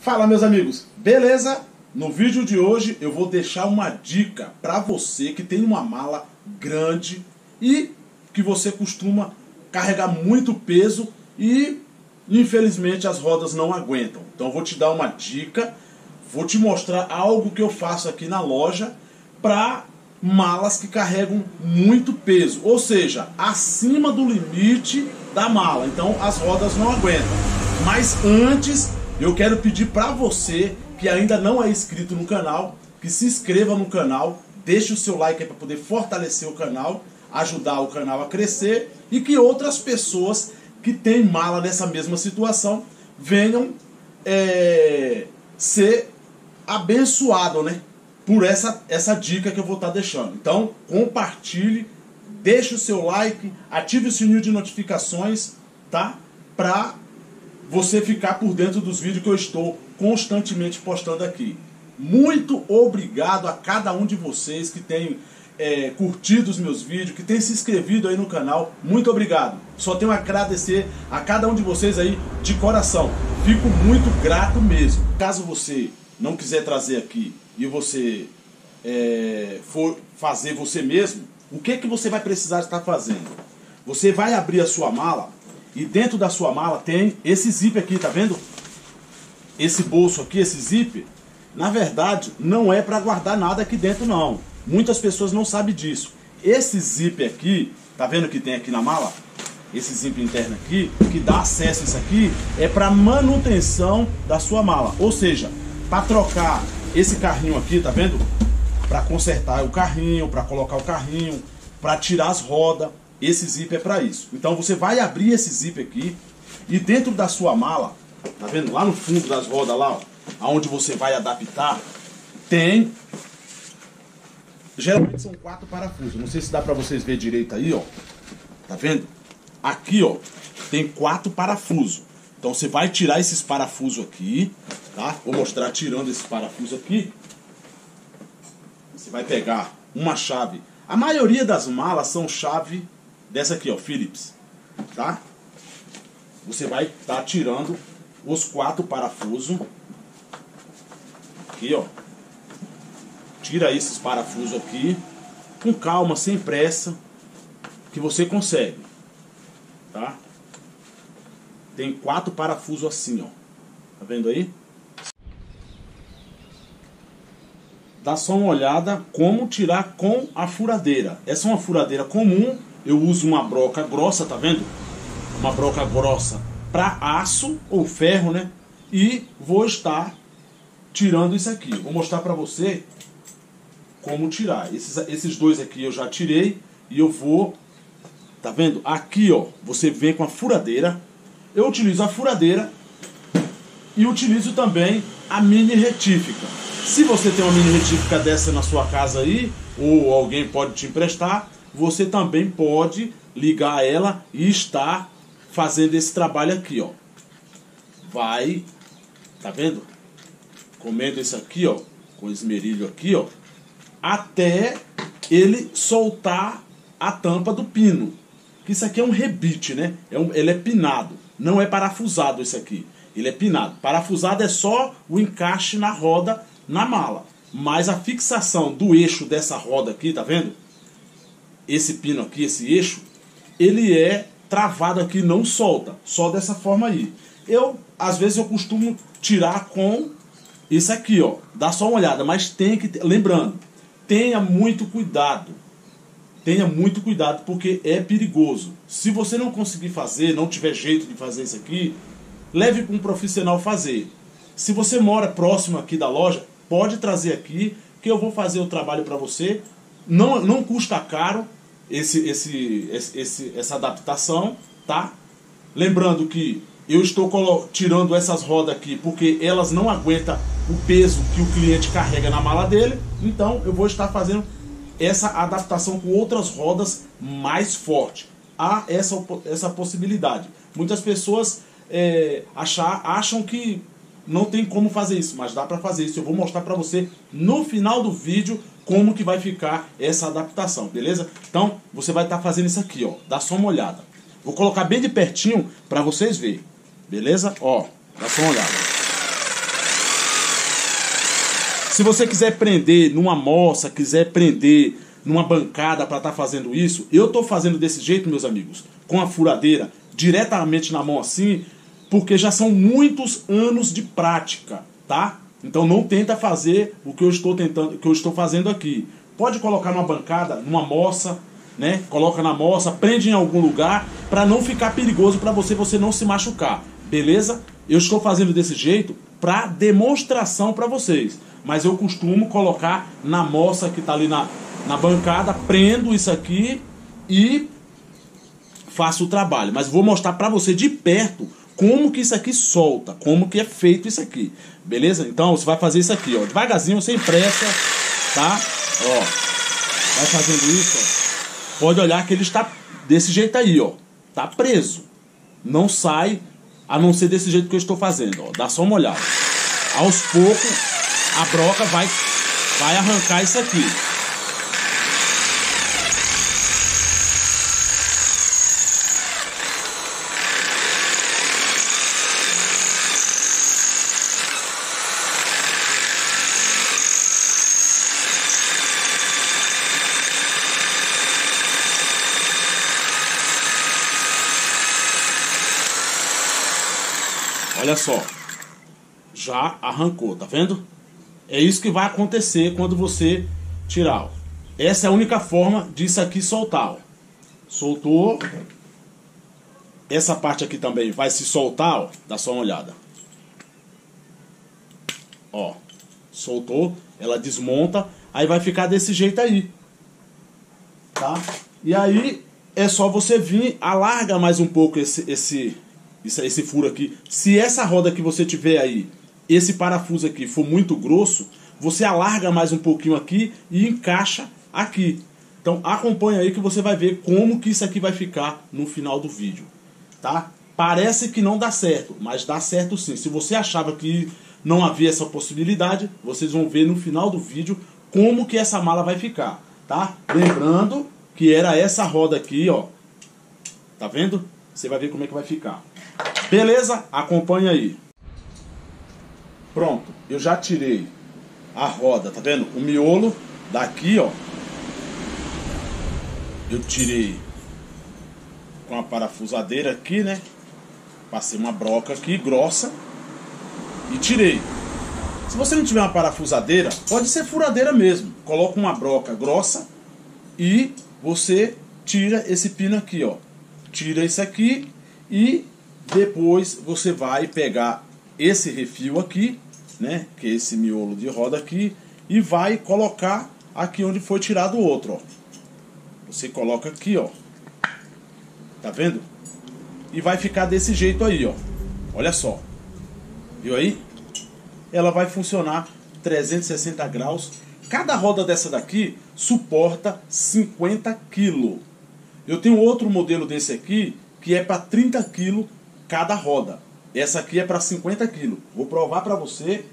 Fala meus amigos, beleza? No vídeo de hoje eu vou deixar uma dica para você que tem uma mala grande e que você costuma carregar muito peso e infelizmente as rodas não aguentam. Então eu vou te dar uma dica, vou te mostrar algo que eu faço aqui na loja para malas que carregam muito peso, ou seja, acima do limite da mala. Então as rodas não aguentam. Mas antes eu quero pedir para você que ainda não é inscrito no canal, que se inscreva no canal, deixe o seu like para poder fortalecer o canal, ajudar o canal a crescer e que outras pessoas que têm mala nessa mesma situação venham é, ser abençoados, né? Por essa, essa dica que eu vou estar tá deixando. Então, compartilhe, deixe o seu like, ative o sininho de notificações, tá? Para você ficar por dentro dos vídeos que eu estou constantemente postando aqui. Muito obrigado a cada um de vocês que tem é, curtido os meus vídeos, que tem se inscrevido aí no canal. Muito obrigado. Só tenho a agradecer a cada um de vocês aí de coração. Fico muito grato mesmo. Caso você não quiser trazer aqui e você é, for fazer você mesmo, o que, que você vai precisar estar fazendo? Você vai abrir a sua mala e dentro da sua mala tem esse zip aqui, tá vendo? Esse bolso aqui, esse zip, na verdade, não é para guardar nada aqui dentro não. Muitas pessoas não sabem disso. Esse zip aqui, tá vendo que tem aqui na mala? Esse zip interno aqui, que dá acesso a isso aqui, é para manutenção da sua mala. Ou seja, para trocar esse carrinho aqui, tá vendo? Para consertar o carrinho, para colocar o carrinho, para tirar as rodas, esse zip é para isso. Então você vai abrir esse zip aqui e dentro da sua mala, tá vendo? Lá no fundo das rodas lá, ó, aonde você vai adaptar, tem geralmente são quatro parafusos. Não sei se dá para vocês ver direito aí, ó. Tá vendo? Aqui, ó, tem quatro parafusos. Então você vai tirar esses parafusos aqui, tá? Vou mostrar tirando esse parafuso aqui. Você vai pegar uma chave. A maioria das malas são chave dessa aqui, ó, Phillips, tá? Você vai estar tá tirando os quatro parafusos. Aqui, ó. Tira esses parafusos aqui. Com calma, sem pressa. Que você consegue. Tá? Tem quatro parafusos assim, ó. Tá vendo aí? Dá só uma olhada como tirar com a furadeira. Essa é uma furadeira comum eu uso uma broca grossa, tá vendo? Uma broca grossa para aço ou ferro, né? E vou estar tirando isso aqui. Vou mostrar para você como tirar. Esses, esses dois aqui eu já tirei e eu vou, tá vendo? Aqui, ó, você vem com a furadeira. Eu utilizo a furadeira e utilizo também a mini retífica. Se você tem uma mini retífica dessa na sua casa aí, ou alguém pode te emprestar, você também pode ligar ela e estar fazendo esse trabalho aqui, ó. Vai, tá vendo? Comendo isso aqui, ó, com esmerilho aqui, ó, até ele soltar a tampa do pino. Isso aqui é um rebite, né? É um, ele é pinado, não é parafusado isso aqui. Ele é pinado. Parafusado é só o encaixe na roda na mala. Mas a fixação do eixo dessa roda aqui, tá vendo? Esse pino aqui, esse eixo, ele é travado aqui, não solta, só dessa forma aí. Eu, às vezes, eu costumo tirar com isso aqui, ó. Dá só uma olhada, mas tem que, lembrando, tenha muito cuidado. Tenha muito cuidado porque é perigoso. Se você não conseguir fazer, não tiver jeito de fazer isso aqui, leve para um profissional fazer. Se você mora próximo aqui da loja, pode trazer aqui que eu vou fazer o trabalho para você. Não, não custa caro, esse, esse, esse, essa adaptação, tá? Lembrando que eu estou tirando essas rodas aqui porque elas não aguentam o peso que o cliente carrega na mala dele, então eu vou estar fazendo essa adaptação com outras rodas mais forte. Há essa, essa possibilidade. Muitas pessoas é, achar, acham que não tem como fazer isso, mas dá para fazer isso. Eu vou mostrar para você no final do vídeo como que vai ficar essa adaptação, beleza? Então, você vai estar tá fazendo isso aqui, ó. Dá só uma olhada. Vou colocar bem de pertinho para vocês verem. Beleza? Ó, dá só uma olhada. Se você quiser prender numa moça, quiser prender numa bancada para estar tá fazendo isso, eu estou fazendo desse jeito, meus amigos, com a furadeira diretamente na mão assim, porque já são muitos anos de prática, tá? Então não tenta fazer o que eu estou tentando, que eu estou fazendo aqui. Pode colocar numa bancada, numa moça, né? Coloca na moça, prende em algum lugar para não ficar perigoso para você, você não se machucar. Beleza? Eu estou fazendo desse jeito para demonstração para vocês, mas eu costumo colocar na moça que está ali na, na bancada, prendo isso aqui e faço o trabalho. Mas vou mostrar para você de perto como que isso aqui solta, como que é feito isso aqui. Beleza? Então você vai fazer isso aqui, ó, devagarzinho, sem pressa, tá? Ó, vai fazendo isso, ó. Pode olhar que ele está desse jeito aí, ó. Tá preso. Não sai a não ser desse jeito que eu estou fazendo, ó. Dá só uma olhada. Aos poucos a broca vai vai arrancar isso aqui. Olha só. Já arrancou, tá vendo? É isso que vai acontecer quando você tirar. Ó. Essa é a única forma disso aqui soltar. Ó. Soltou. Essa parte aqui também vai se soltar, ó. Dá só uma olhada. Ó. Soltou. Ela desmonta. Aí vai ficar desse jeito aí. Tá? E aí é só você vir, alarga mais um pouco esse, esse, esse, esse furo aqui. Se essa roda que você tiver aí, esse parafuso aqui for muito grosso, você alarga mais um pouquinho aqui e encaixa aqui. Então acompanha aí que você vai ver como que isso aqui vai ficar no final do vídeo, tá? Parece que não dá certo, mas dá certo sim. Se você achava que não havia essa possibilidade, vocês vão ver no final do vídeo como que essa mala vai ficar, tá? Lembrando que era essa roda aqui, ó. Tá vendo? Você vai ver como é que vai ficar. Beleza? Acompanha aí. Pronto, eu já tirei a roda, tá vendo? O miolo daqui, ó. Eu tirei com a parafusadeira aqui, né? Passei uma broca aqui grossa e tirei. Se você não tiver uma parafusadeira, pode ser furadeira mesmo. Coloca uma broca grossa e você tira esse pino aqui, ó. Tira isso aqui e depois você vai pegar esse refil aqui, né, que é esse miolo de roda aqui, e vai colocar aqui onde foi tirado o outro, ó. Você coloca aqui, ó. Tá vendo? E vai ficar desse jeito aí, ó. Olha só. Viu aí? Ela vai funcionar 360 graus. Cada roda dessa daqui suporta 50 kg. Eu tenho outro modelo desse aqui que é para 30 kg cada roda. Essa aqui é para 50 kg. Vou provar para você,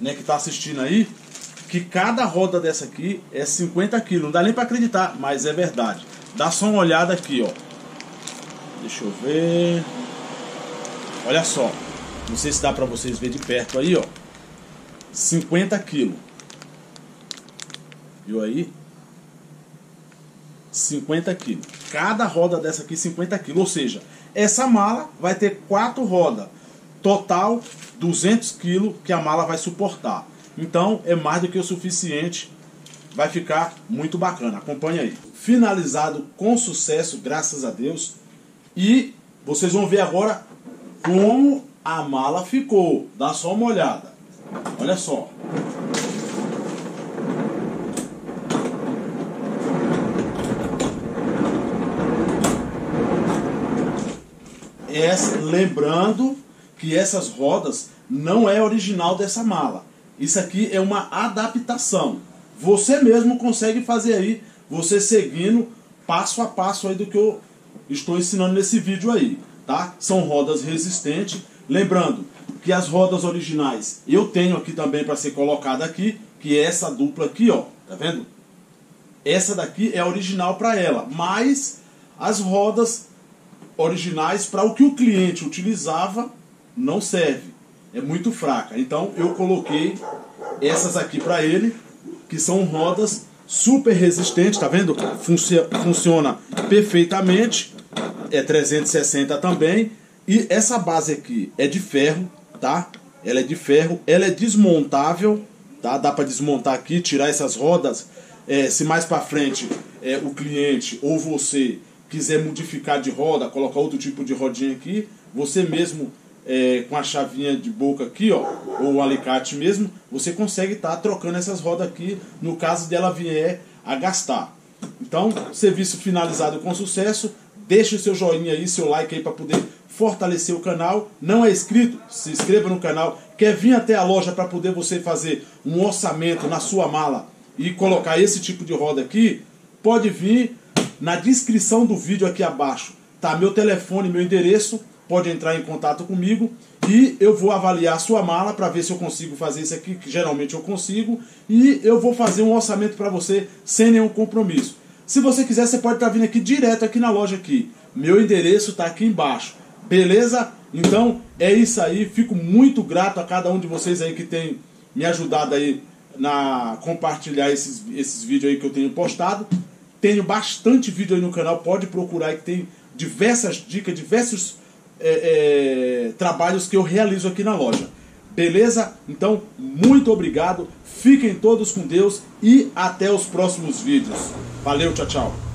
né, que está assistindo aí, que cada roda dessa aqui é 50 kg. Não dá nem para acreditar, mas é verdade. Dá só uma olhada aqui, ó. Deixa eu ver. Olha só. Não sei se dá para vocês ver de perto aí, ó. 50 kg. Viu aí? 50 kg. Cada roda dessa aqui 50 kg. Ou seja, essa mala vai ter quatro rodas. Total 200 kg que a mala vai suportar. Então é mais do que o suficiente. Vai ficar muito bacana. Acompanhe aí. Finalizado com sucesso, graças a Deus. E vocês vão ver agora como a mala ficou. Dá só uma olhada. Olha só. Essa, lembrando que essas rodas não é original dessa mala. Isso aqui é uma adaptação. Você mesmo consegue fazer aí, você seguindo passo a passo aí do que eu estou ensinando nesse vídeo aí, tá? São rodas resistentes. Lembrando que as rodas originais eu tenho aqui também para ser colocada aqui, que é essa dupla aqui, ó, tá vendo? Essa daqui é original para ela, mas as rodas originais para o que o cliente utilizava não serve. É muito fraca. Então eu coloquei essas aqui para ele, que são rodas super resistentes, tá vendo? Funci funciona perfeitamente, é 360 também. E essa base aqui é de ferro, tá? Ela é de ferro, ela é desmontável, tá? Dá para desmontar aqui, tirar essas rodas. É, se mais para frente é, o cliente ou você quiser modificar de roda, colocar outro tipo de rodinha aqui, você mesmo é, com a chavinha de boca aqui, ó, ou o alicate mesmo, você consegue estar tá trocando essas rodas aqui no caso dela vier a gastar. Então, serviço finalizado com sucesso. Deixe o seu joinha aí, seu like aí para poder fortalecer o canal. Não é inscrito? Se inscreva no canal. Quer vir até a loja para poder você fazer um orçamento na sua mala e colocar esse tipo de roda aqui? Pode vir na descrição do vídeo aqui abaixo. Tá meu telefone, meu endereço. Pode entrar em contato comigo e eu vou avaliar a sua mala para ver se eu consigo fazer isso aqui, que geralmente eu consigo, e eu vou fazer um orçamento para você sem nenhum compromisso. Se você quiser, você pode estar tá vindo aqui direto aqui na loja aqui. Meu endereço está aqui embaixo. Beleza? Então é isso aí. Fico muito grato a cada um de vocês aí que tem me ajudado aí na compartilhar esses, esses vídeos aí que eu tenho postado. Tenho bastante vídeo aí no canal, pode procurar que tem diversas dicas, diversos é, é, trabalhos que eu realizo aqui na loja. Beleza? Então, muito obrigado. Fiquem todos com Deus e até os próximos vídeos. Valeu, tchau, tchau.